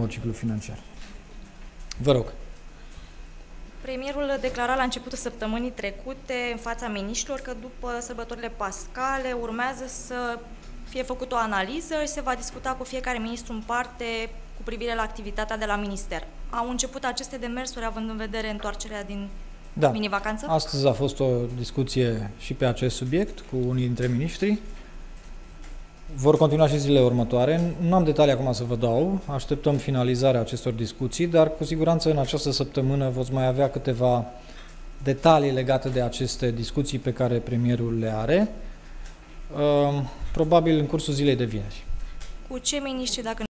nou ciclu financiar. Vă rog. Premierul declara la începutul săptămânii trecute în fața miniștrilor că după sărbătorile pascale urmează să fie făcută o analiză și se va discuta cu fiecare ministru în parte cu privire la activitatea de la minister. Au început aceste demersuri având în vedere întoarcerea din Da. mini-vacanță? Astăzi a fost o discuție și pe acest subiect cu unii dintre miniștri. Vor continua și zilele următoare. Nu am detalii acum să vă dau, așteptăm finalizarea acestor discuții, dar cu siguranță în această săptămână voți mai avea câteva detalii legate de aceste discuții pe care premierul le are, Ehm, probabil în cursul zilei de vineri. Cu ce miniștri, dacă